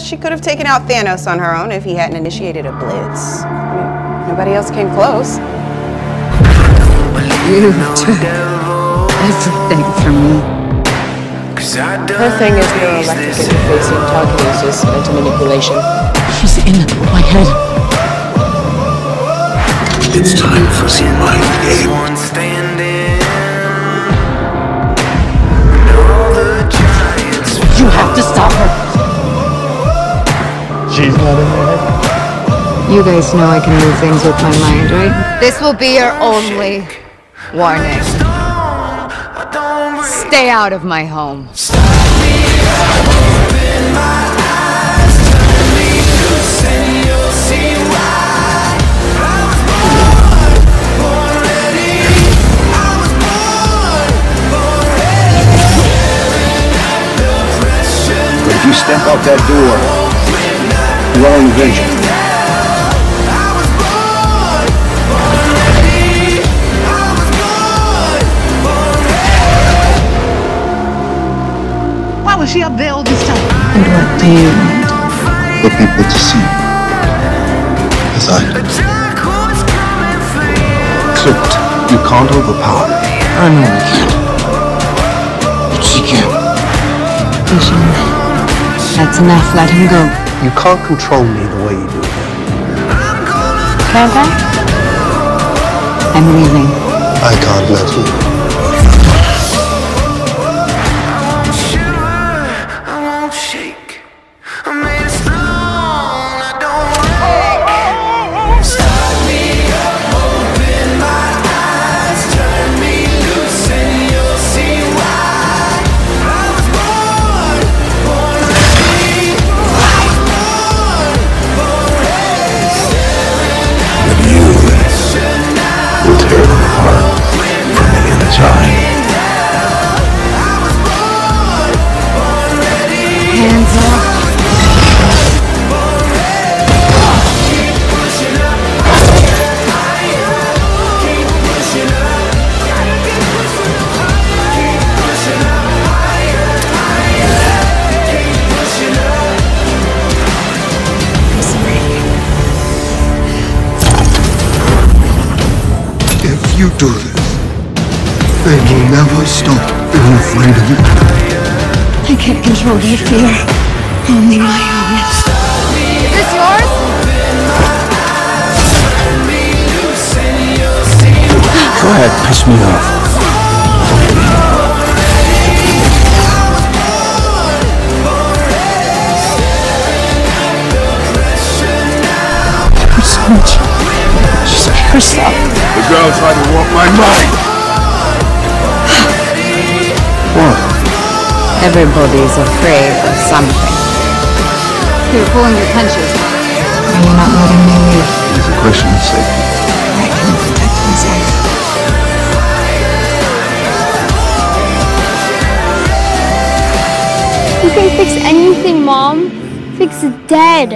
She could have taken out Thanos on her own if he hadn't initiated a blitz. I mean, nobody else came close. You took everything from me. Her thing is neuroelectric interfacing, telekinesis, mental manipulation. She's in my head. It's time for some mind games. She's not in your head. You guys know I can move things with my mind, right? This will be your only warning. Stay out of my home. But if you step out that door, you are an Why was she up there all this time? And what do you want? For people to see. As I Clipped. You can't overpower me. I know you can't. But she can. Vision. That's enough. Let him go. You can't control me the way you do. Can't I? I'm leaving. I can't let you. Hands. If you do this, they will never stop being afraid of you. I can't control your fear. Only my own. Is this yours? Go ahead, piss me off. She's herself. The girl tried to walk my mind. What? Everybody's afraid of something. You're pulling your punches. Are you not letting me leave? It's a question of safety. I can protect myself. You can fix anything, Mom. Fix it dead.